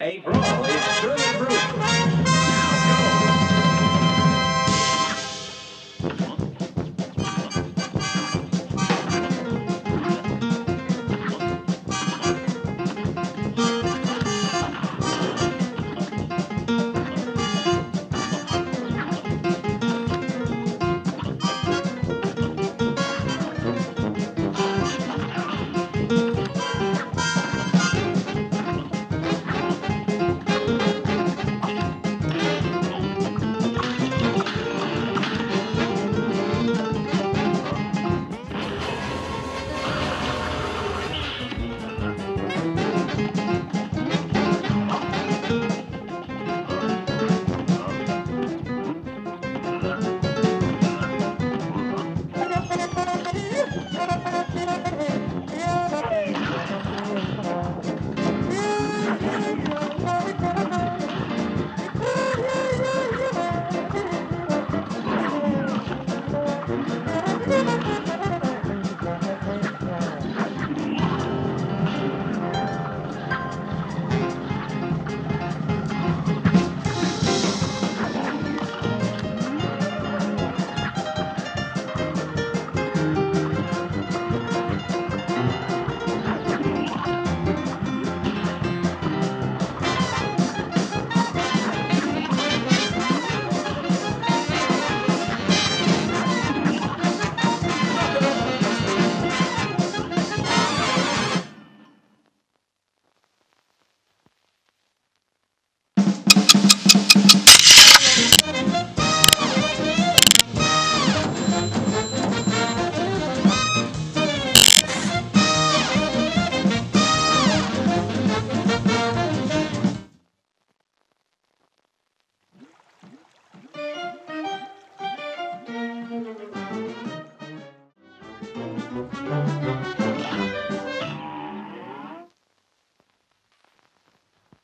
A brawl is surely brewing.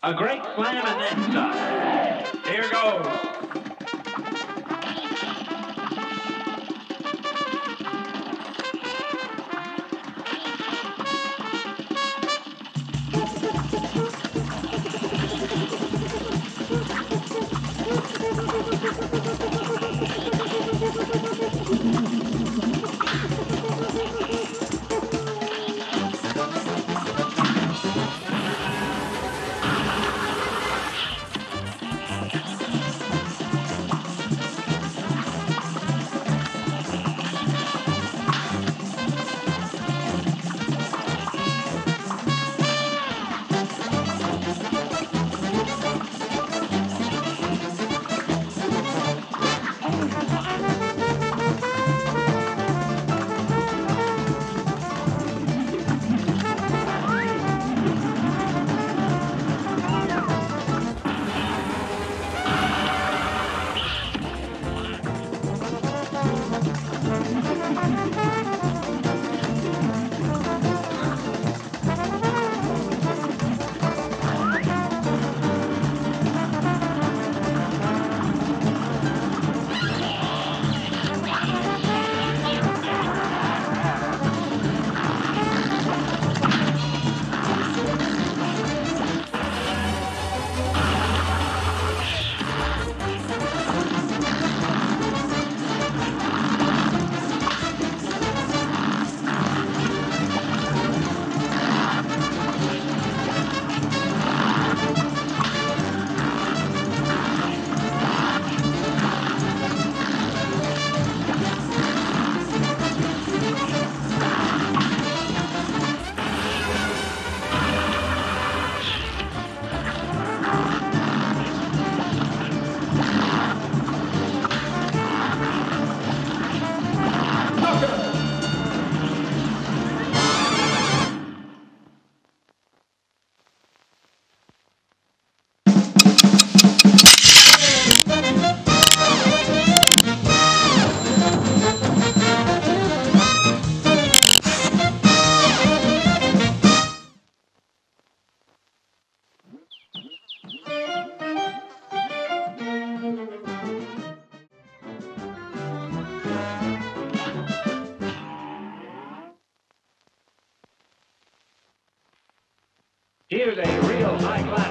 A great slam and then some. Here goes. Here's a real high-class bout.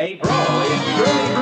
A brawl is surely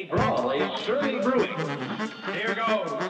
A brawl is surely brewing. Here goes.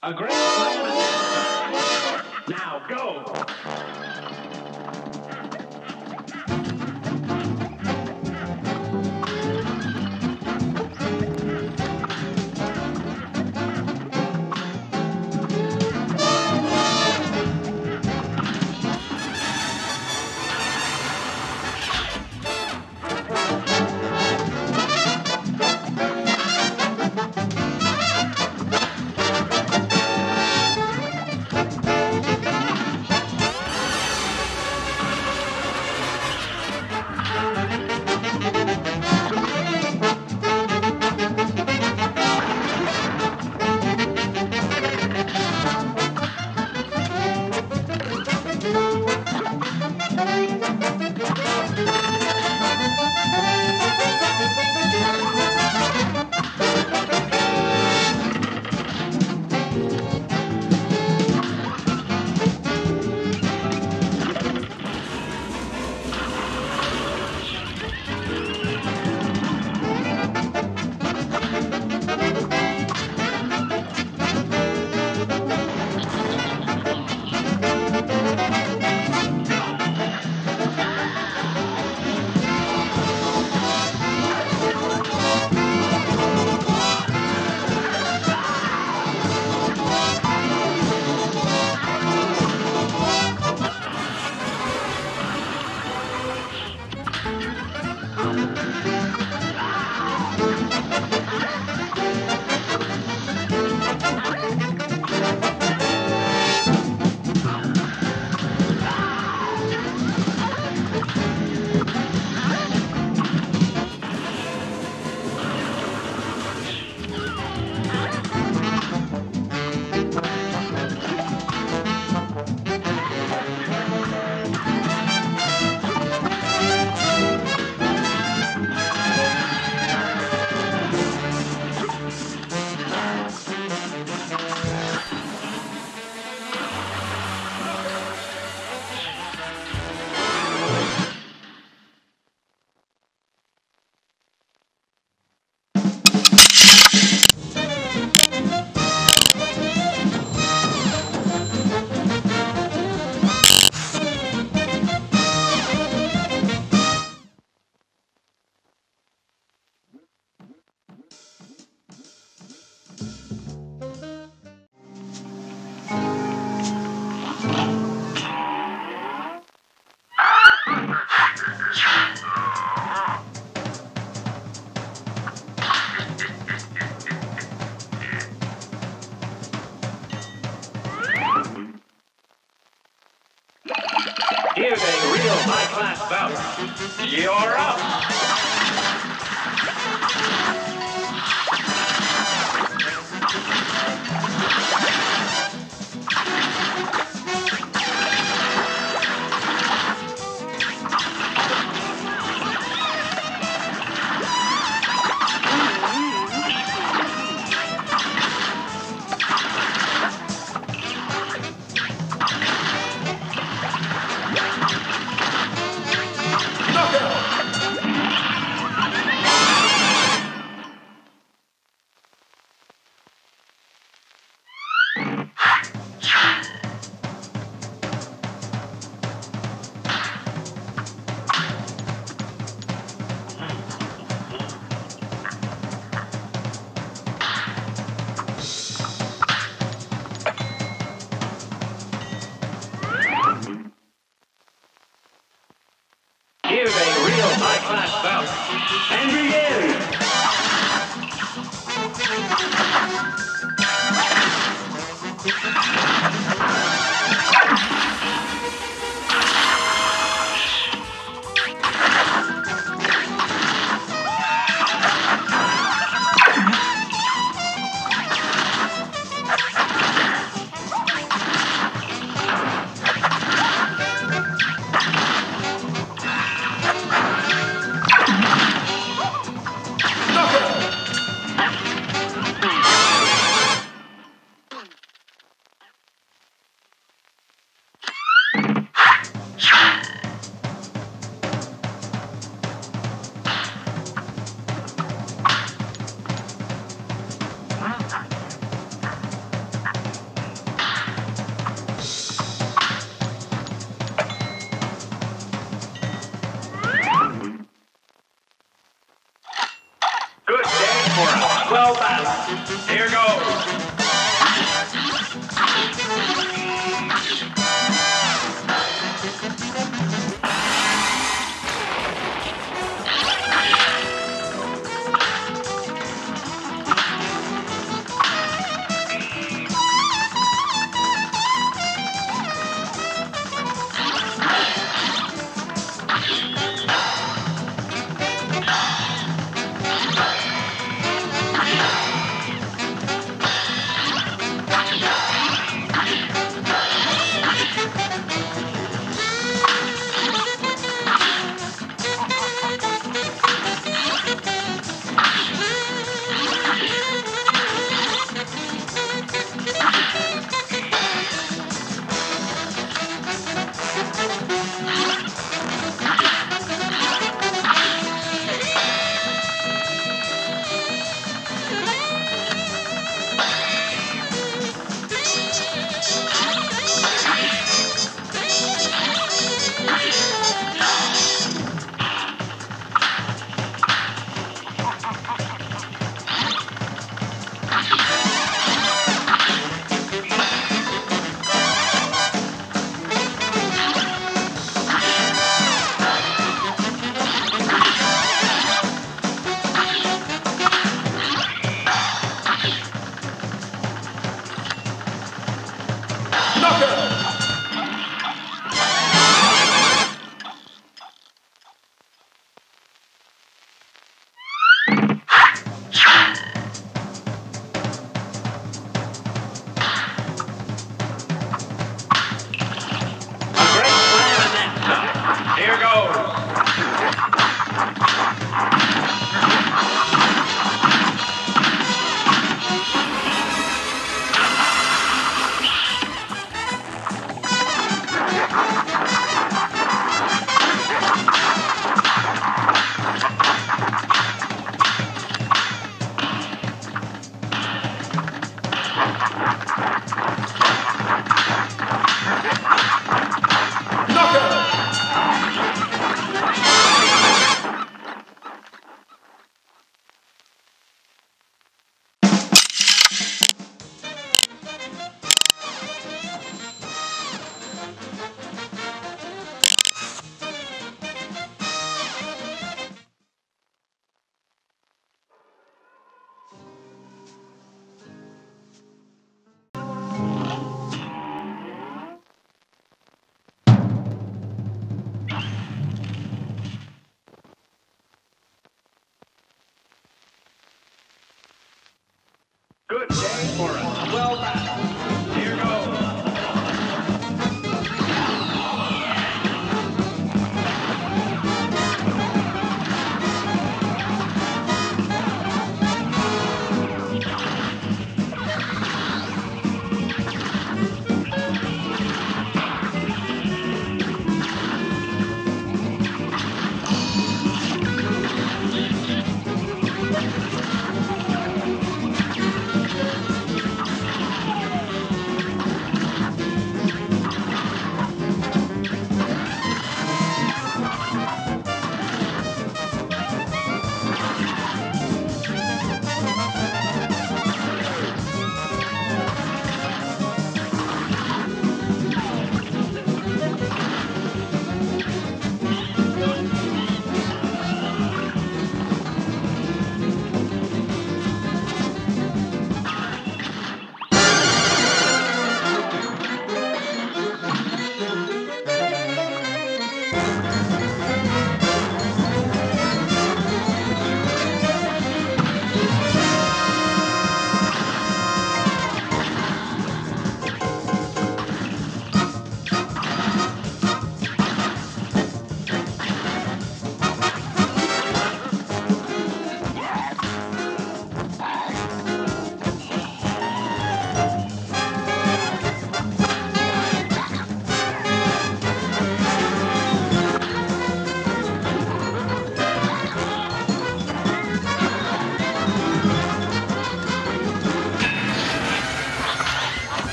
A great some. Now go.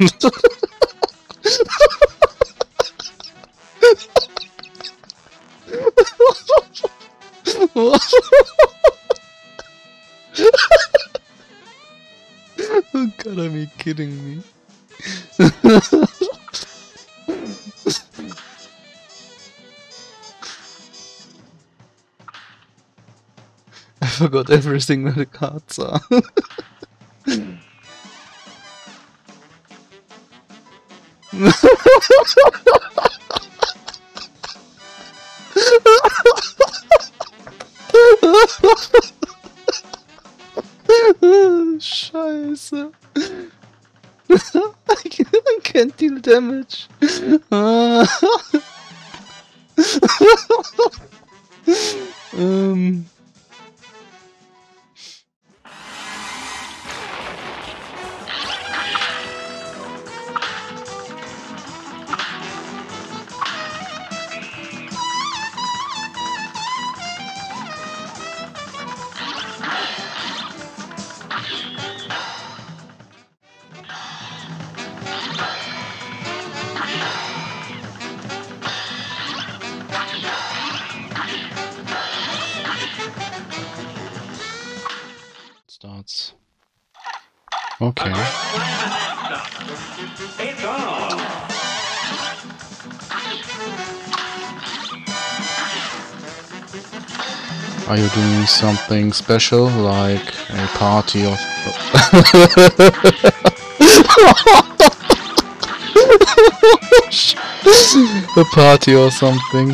Oh god, are you kidding me? I forgot everything where the cards are. Scheiße. I Can't deal damage. Ah. Something special, like a party of... a party or something?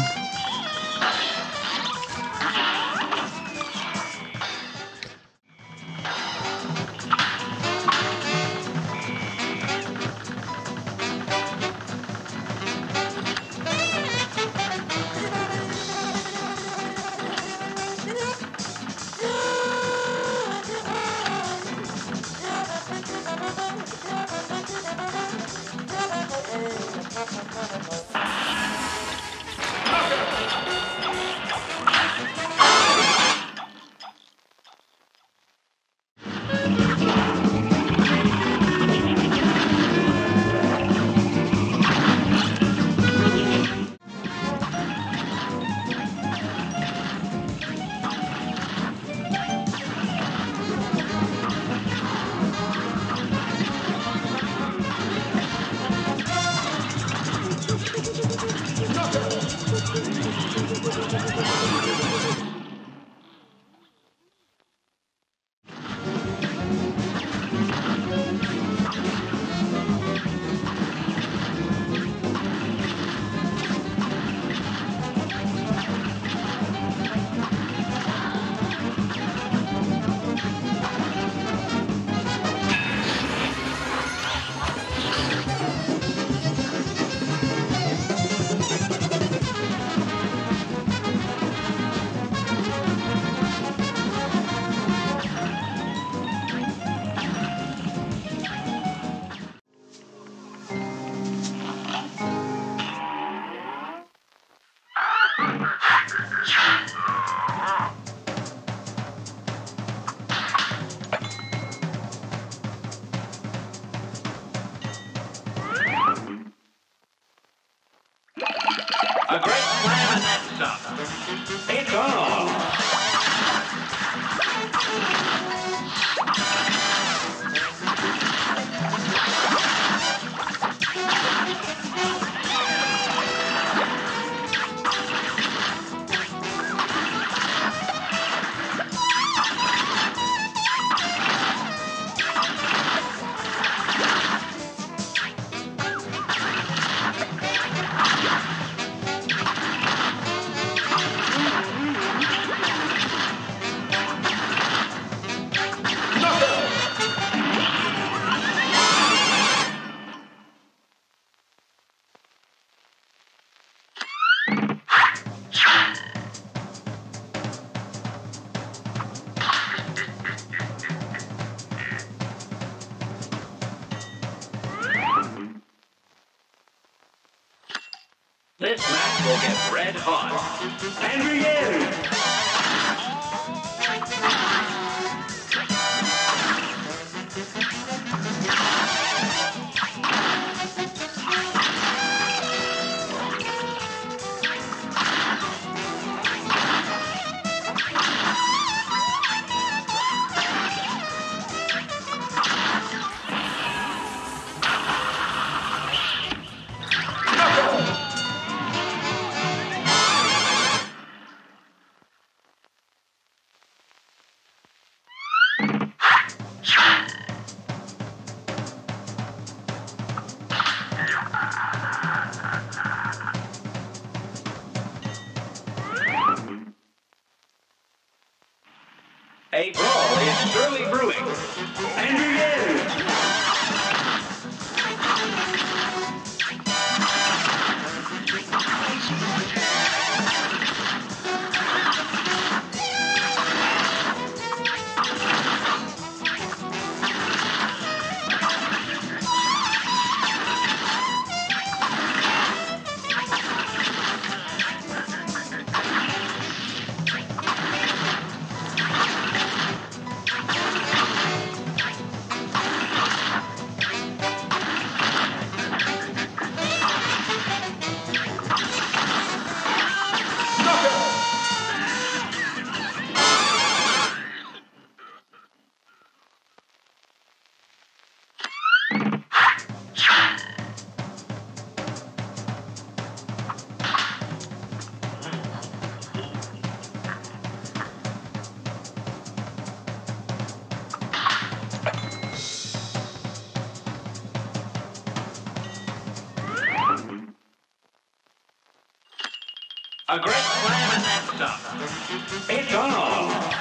Stuff.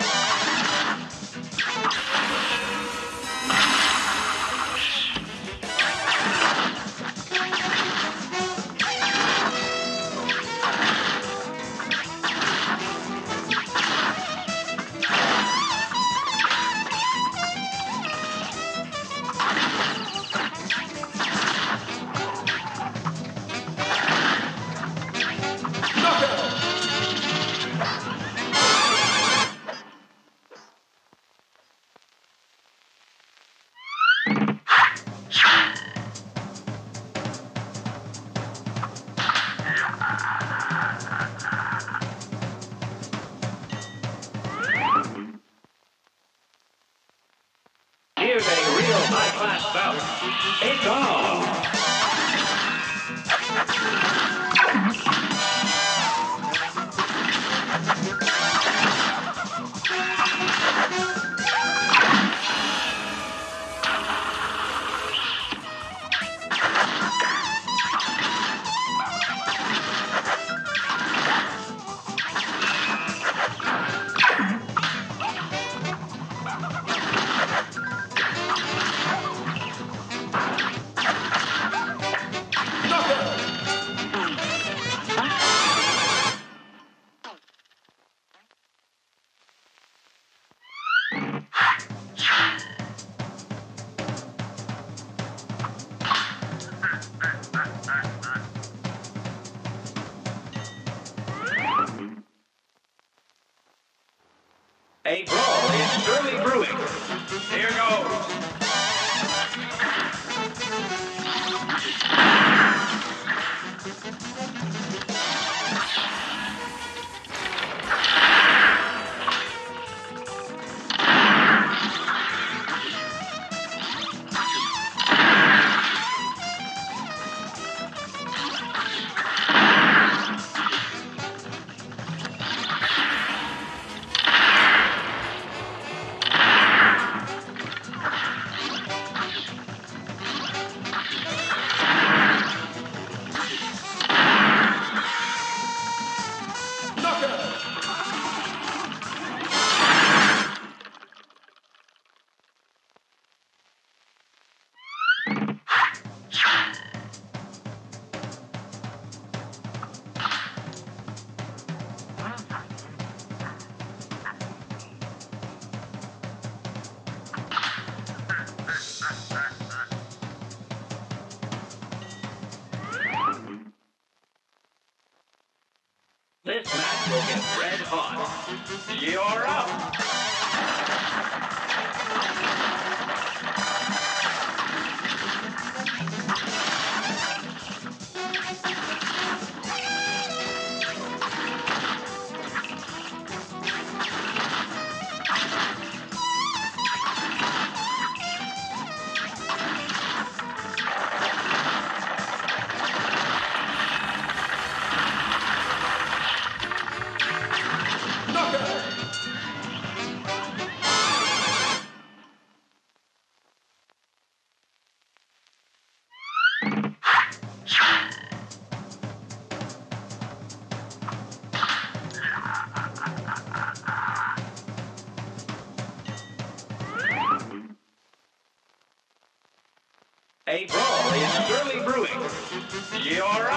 A brawl is surely brewing. Here goes. You're up. Here's